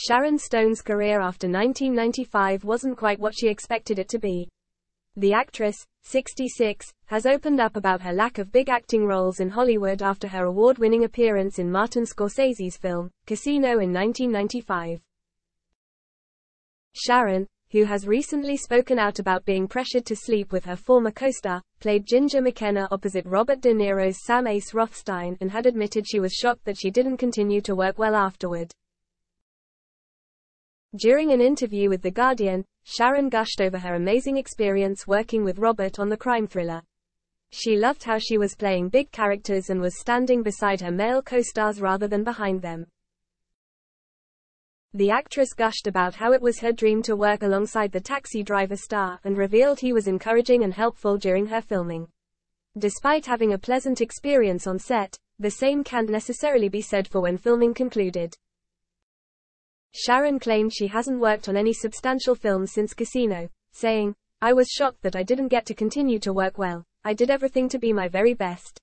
Sharon Stone's career after 1995 wasn't quite what she expected it to be. The actress, 66, has opened up about her lack of big acting roles in Hollywood after her award-winning appearance in Martin Scorsese's film, Casino in 1995. Sharon, who has recently spoken out about being pressured to sleep with her former co-star, played Ginger McKenna opposite Robert De Niro's Sam Ace Rothstein and had admitted she was shocked that she didn't continue to work well afterward. During an interview with The Guardian, Sharon gushed over her amazing experience working with Robert on the crime thriller. She loved how she was playing big characters and was standing beside her male co-stars rather than behind them. The actress gushed about how it was her dream to work alongside the taxi driver star and revealed he was encouraging and helpful during her filming. Despite having a pleasant experience on set, the same can't necessarily be said for when filming concluded. Sharon claimed she hasn't worked on any substantial films since Casino, saying, I was shocked that I didn't get to continue to work well, I did everything to be my very best.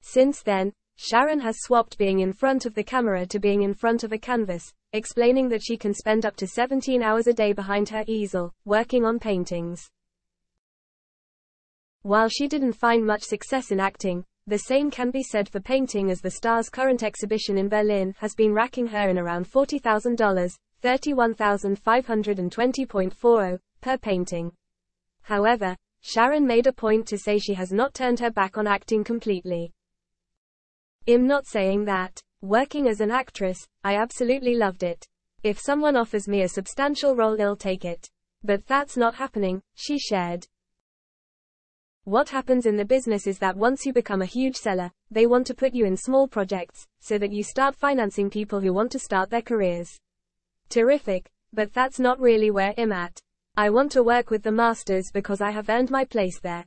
Since then, Sharon has swapped being in front of the camera to being in front of a canvas, explaining that she can spend up to 17 hours a day behind her easel, working on paintings. While she didn't find much success in acting, the same can be said for painting as the star's current exhibition in Berlin has been racking her in around $40,000, $31,520.40 per painting. However, Sharon made a point to say she has not turned her back on acting completely. I'm not saying that. Working as an actress, I absolutely loved it. If someone offers me a substantial role, I'll take it. But that's not happening, she shared. What happens in the business is that once you become a huge seller, they want to put you in small projects, so that you start financing people who want to start their careers. Terrific, but that's not really where I'm at. I want to work with the masters because I have earned my place there.